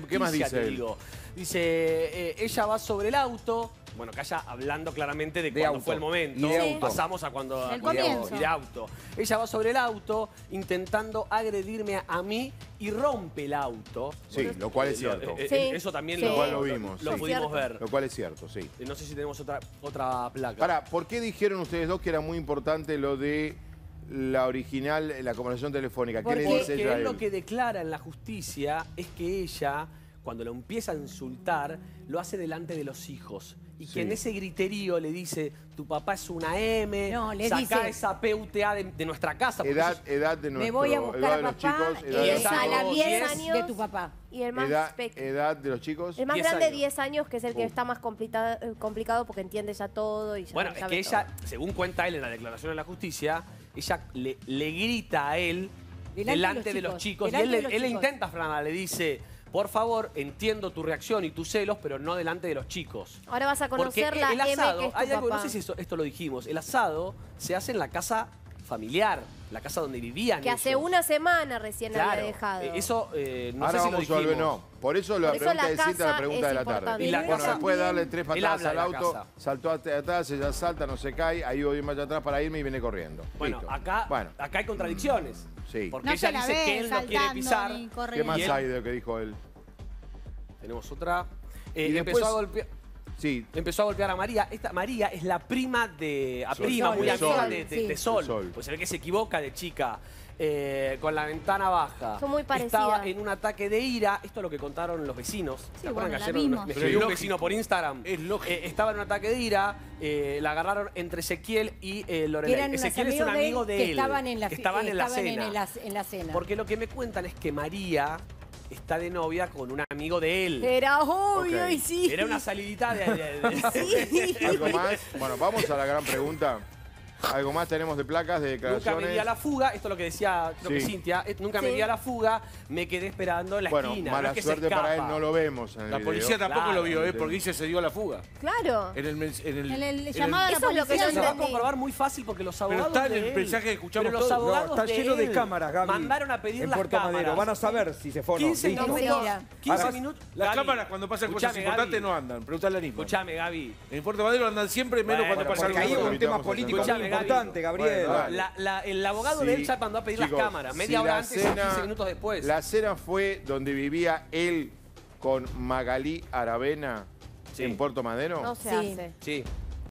¿Qué- qué más dice te él? digo. Dice, eh, ella va sobre el auto. Bueno, que haya hablando claramente de, De cuando auto. fue el momento. Y de Sí. auto. Pasamos a cuando... De- comienzo. y de auto. Ella va sobre el auto intentando agredirme a, a mí y rompe el auto. Sí, lo cual es Eh, lo- cierto. eh, Sí. Eso también Sí. lo, Lo cual lo vimos, lo sí. pudimos Es ver. Lo cual es cierto, sí. No sé si tenemos otra, otra placa. Para, ¿por qué dijeron ustedes dos que era muy importante lo de la original, la conversación telefónica? ¿Qué le Porque dice ella a él lo que declara en la justicia es que ella, cuando lo empieza a insultar, lo hace delante de los hijos. Y Sí. que en ese griterío le dice, tu papá es una M, No, le sacá dice- esa PUTA de, de nuestra casa. porque Edad, edad de nuestro, Me voy a buscar edad a de los papá chicos, y edad, de diez los es a la años, 10 diez años de tu papá. Y el más edad, pequeño. edad de los chicos. El más 10 grande, años. 10 años, que es el que Uh. está más complicado, complicado porque entiende ya todo y ya Bueno, es que todo. ella, según cuenta él en la declaración de la justicia, ella le, le grita a él delante, de los chicos. y él, él le chicos. intenta frenar, le dice, por favor, entiendo tu reacción y tus celos, pero no delante de los chicos. Ahora vas a Porque conocer el la M asado, que es tu hay algo, no sé si eso- esto lo dijimos, el asado se hace en la casa familiar, la casa donde vivían Que hace una semana recién Claro, había dejado. eh, eso eh, no Ahora sé si lo vamos a volver, dijimos. no. Por eso la Por eso pregunta la de cita la pregunta de la tarde. Y la bueno, casa- después de darle tres patadas al auto, casa. saltó hacia atrás, ella salta, no se cae, ahí voy más allá atrás para irme y viene corriendo. Bueno, Listo. acá, Bueno, acá hay contradicciones. Sí. Porque No ella se la dice ve que él no quiere pisar. ¿qué más hay de lo que dijo él? Tenemos otra. Eh, Y empezó, después- a golpear, Sí, empezó a golpear a María. Esta María es la prima de. A Sol. prima, Sol, muy de amiga Sol, de, de- sí. de Sol. Pues se ve que se equivoca de chica. eh, con la ventana baja. Son muy parecidas. Estaba en un ataque de ira. Esto es lo que contaron los vecinos. ¿Se acuerdan bueno, que la ayer vimos. me escribió es un vecino por Instagram? Es lógico. Eh, estaba en un ataque de ira. eh, la agarraron entre Ezequiel y eh, Que Lorelai. eran unos Ezequiel es un amigos de él amigo de que él. estaban en la, que fi- estaban en la estaban cena. en la- en la cena. Porque lo que me cuentan es que María está de novia con un amigo de él. Era obvio Ok. y sí. Era una salidita de... de- de- ¿algo más? Bueno, vamos a la gran pregunta. ¿Algo más tenemos de placas, de Nunca me declaraciones? di a la fuga, esto es lo que decía creo que Sí. Cintia, eh, nunca me Sí. di a la fuga, me quedé esperando en la Bueno, esquina. no mala es que se suerte para él, no lo vemos en el La video. policía tampoco Claro, lo vio, ¿eh? Porque dice se dio a la fuga. Claro. En el, en el, En el en el- llamado a la Eso es lo que policía yo Eso se va a comprobar muy fácil porque los abogados está en de el mensaje que escuchamos pero los todos. abogados No, está de lleno de él cámaras, Gaby. Mandaron a pedir en las Puerto cámaras. Madero. Van a saber si se fue o no. 15 Listo. minutos. Mentira. 15 Además, minutos. Las cámaras cuando pasan cosas importantes no andan. Pregúntale a Nisman. Escuchame, Gaby. En Puerto Madero andan siempre menos cuando pasa Porque algo ahí un tema político. Importante, Gabriel. Bueno, dale. La- la- el abogado de Sí. él ya mandó a pedir Chicos, las cámaras. Media si hora antes y cena- 15 minutos después. La cena fue donde vivía él con Magalí Aravena Sí. en Puerto Madero. No se Sí. hace. Sí.